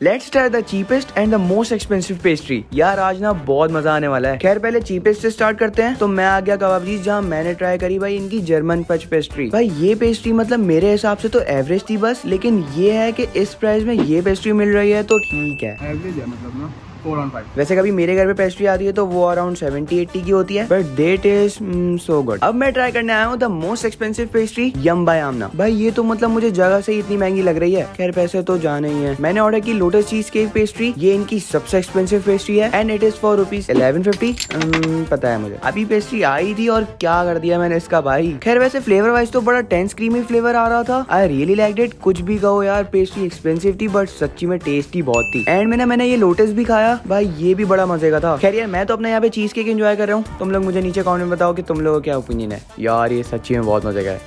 Let's try the cheapest and the most expensive pastry यार, आज ना बहुत मज़ा आने वाला है। खैर, पहले चीपेस्ट से स्टार्ट करते हैं। तो मैं आ गया कबाबजी जहाँ मैंने ट्राई करी भाई इनकी जर्मन पच पेस्ट्री भाई, ये पेस्ट्री मतलब मेरे हिसाब से तो एवरेज थी बस, लेकिन ये है कि इस प्राइस में ये पेस्ट्री मिल रही है तो ठीक है। एवरेज है मतलब ना? वैसे कभी मेरे घर पे पेस्ट्री आती है तो वो अराउंड सेवेंटी एट्टी की होती है। But they taste so good अब मैं ट्राई करने आया हूँ the most expensive pastry yum by Amna भाई, ये तो मतलब मुझे जगह से इतनी महँगी लग रही है। खैर, पैसे तो जाने ही है। मैंने ऑर्डर की लोटस चीज़ केक पेस्ट्री ये इनकी सबसे एक्सपेंसिव पेस्ट्री है and it is for rupees eleven fifty पता है मुझे। अभी पेस्ट्री आई थी और क्या कर दिया मैंने इसका भाई। खैर, वैसे फ्लेवर वाइज तो बड़ा टेंस क्रीमी फ्लेवर आ रहा था। आई रियली लाइक इट कुछ भी कहो यार पेस्ट्री एक्सपेंसिव थी बट सच्ची में टेस्टी बहुत थी। एंड मैंने मैंने ये लोटस भी खाया। भाई, ये भी बड़ा मज़े का था। खैर यार, मैं तो अपने यहाँ पे चीज़ केक एंजॉय कर रहा हूँ। तुम लोग मुझे नीचे कमेंट में बताओ कि तुम लोगों का क्या ओपिनियन है। यार, ये सच्ची में बहुत मज़े का है।